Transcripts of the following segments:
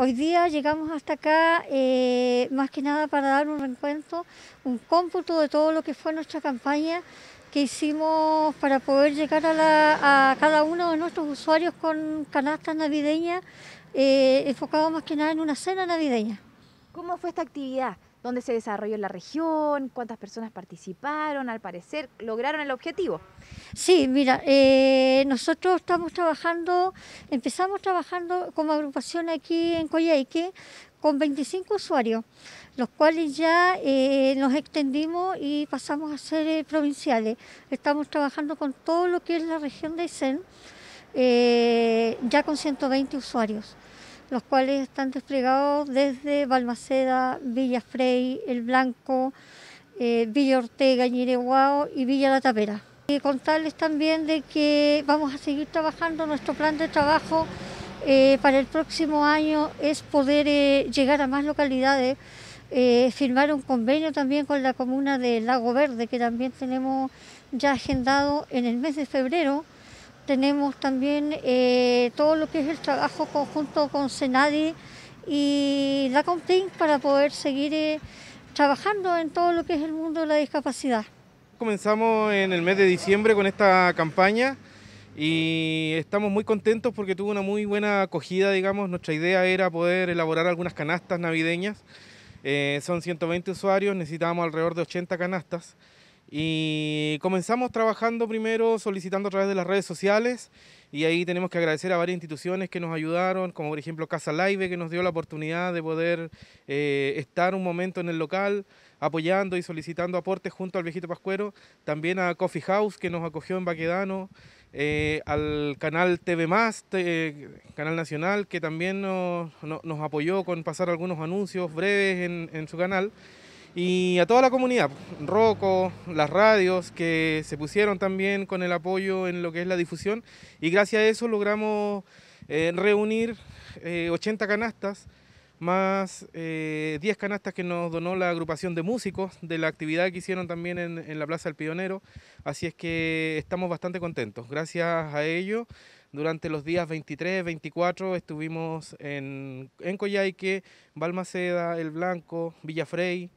hoy día llegamos hasta acá eh, más que nada para dar un reencuentro, un cómputo de todo lo que fue nuestra campaña que hicimos para poder llegar a, cada uno de nuestros usuarios con canastas navideñas, eh, enfocado más que nada en una cena navideña. ¿Cómo fue esta actividad? ¿Dónde se desarrolló la región? ¿Cuántas personas participaron? Al parecer, ¿lograron el objetivo? Sí, mira, eh, nosotros estamos trabajando, empezamos trabajando como agrupación aquí en Coyhaique con 25 usuarios, los cuales ya eh, nos extendimos y pasamos a ser eh, provinciales. Estamos trabajando con todo lo que es la región de Aysén, ya con 120 usuarios los cuales están desplegados desde Balmaceda, Villa Frey, El Blanco, eh, Villa Ortega, Ñireguao y Villa La Tapera. Y contarles también de que vamos a seguir trabajando, nuestro plan de trabajo eh, para el próximo año es poder eh, llegar a más localidades, firmar un convenio también con la comuna de Lago Verde, que también tenemos ya agendado en el mes de febrero, tenemos también eh, todo lo que es el trabajo conjunto con Senadi y la Compin para poder seguir eh, trabajando en todo lo que es el mundo de la discapacidad. Comenzamos en el mes de diciembre con esta campaña y estamos muy contentos porque tuvo una muy buena acogida, digamos. Nuestra idea era poder elaborar algunas canastas navideñas. Eh, son 120 usuarios, necesitábamos alrededor de 80 canastas. Y comenzamos trabajando primero solicitando a través de las redes sociales y ahí tenemos que agradecer a varias instituciones que nos ayudaron, como por ejemplo Casa Live que nos dio la oportunidad de poder eh, estar un momento en el local apoyando y solicitando aportes junto al viejito Pascuero, también a Coffee House que nos acogió en Baquedano, eh, al canal TV Más, canal nacional, que también nos, apoyó con pasar algunos anuncios breves en, en su canal y a toda la comunidad, Roco, las radios que se pusieron también con el apoyo en lo que es la difusión y gracias a eso logramos eh, reunir 80 eh, canastas más 10 eh, canastas que nos donó la agrupación de músicos de la actividad que hicieron también en, la Plaza del Pionero. Así es que estamos bastante contentos. Gracias a ello, durante los días 23, 24 estuvimos en, en Coyhaique, Balmaceda, El Blanco, Villafrey,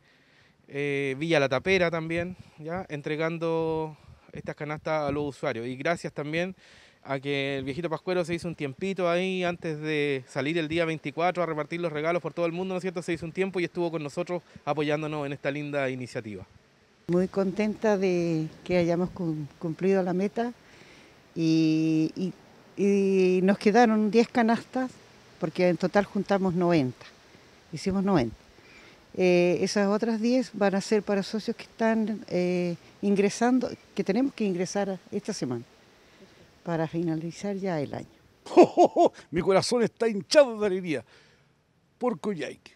eh, Villa La Tapera también, ya entregando estas canastas a los usuarios. Y gracias también a que el viejito Pascuero se hizo un tiempito ahí antes de salir el día 24 a repartir los regalos por todo el mundo, ¿no es cierto? Se hizo un tiempo y estuvo con nosotros apoyándonos en esta linda iniciativa. Muy contenta de que hayamos cumplido la meta y, y nos quedaron 10 canastas porque en total juntamos 90, hicimos 90. Eh, esas otras 10 van a ser para socios que están eh, ingresando, que tenemos que ingresar esta semana para finalizar ya el año. Mi corazón está hinchado de alegría por Coyhaique.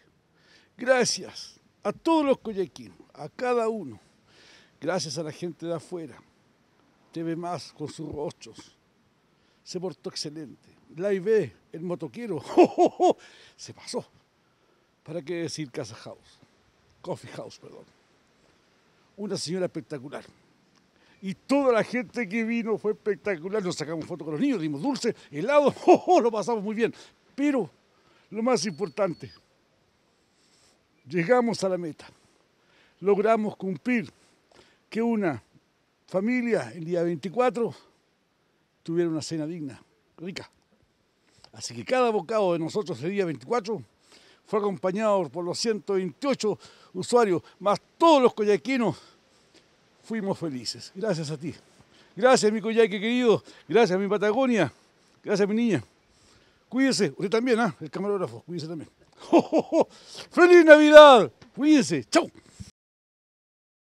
Gracias a todos los coyhaiquinos, a cada uno. Gracias a la gente de afuera. TV Más con sus rostros. Se portó excelente. La IB, el motoquero, se pasó. ¿Para qué decir Casa House? Coffee House, perdón. Una señora espectacular. Y toda la gente que vino fue espectacular. Nos sacamos fotos con los niños, dimos dulce, helado, oh, lo pasamos muy bien. Pero lo más importante, llegamos a la meta. Logramos cumplir que una familia el día 24 tuviera una cena digna, rica. Así que cada bocado de nosotros el día 24 fue acompañado por los 128 usuarios, más todos los coyaquinos, fuimos felices. Gracias a ti. Gracias, mi coyaque querido. Gracias, mi Patagonia. Gracias, mi niña. Cuídese. Usted también, ¿ah? El camarógrafo. Cuídese también. ¡Feliz Navidad! Cuídese. ¡Chao!